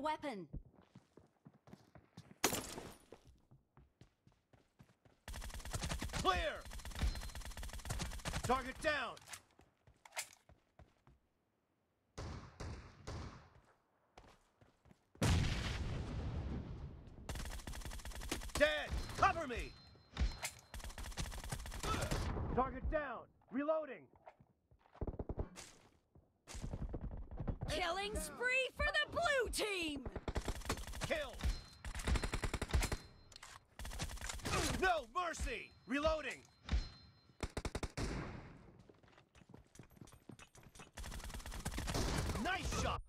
A weapon. Clear! Target down! Dead! Cover me! Target down! Reloading! Killing spree for the blue team! Kill! No mercy! Reloading! Nice shot!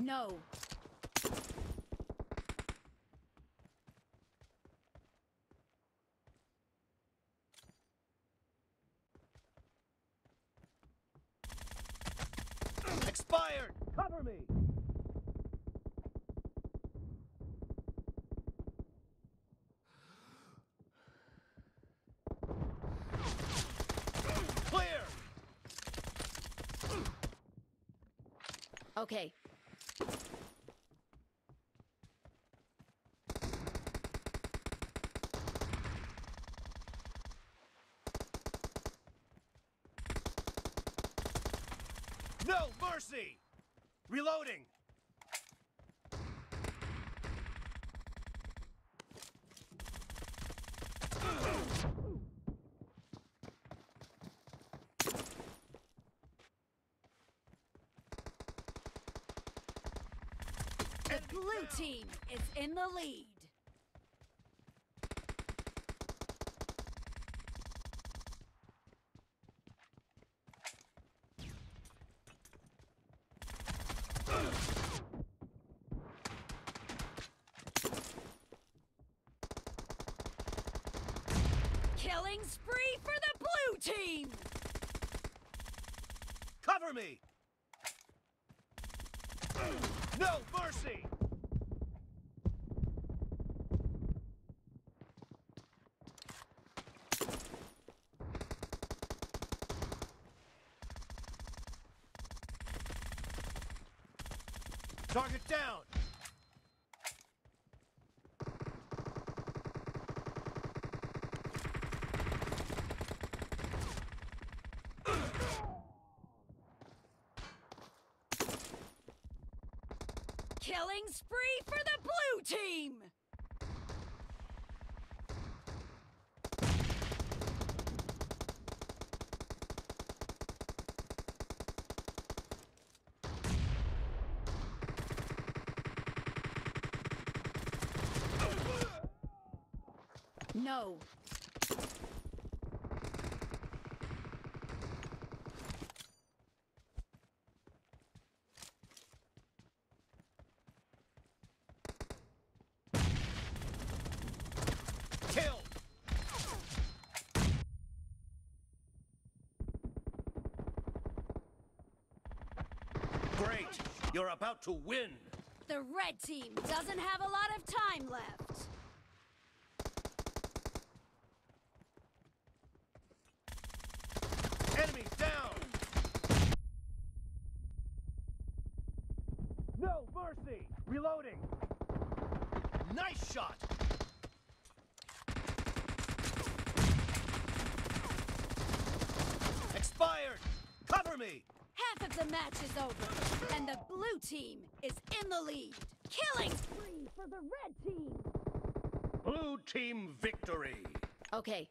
No. Expired! Cover me! Clear! Okay. No mercy! Reloading! The blue team is in the lead. Killing spree for the blue team! Cover me! No mercy! Target down! Killing spree for the blue team! No. Kill! Great! You're about to win! The red team doesn't have a lot of time left. Enemy down! No mercy! Reloading! Nice shot! Expired! Cover me! Half of the match is over, and the blue team is in the lead. Killing spree for the red team. Blue team victory! Okay,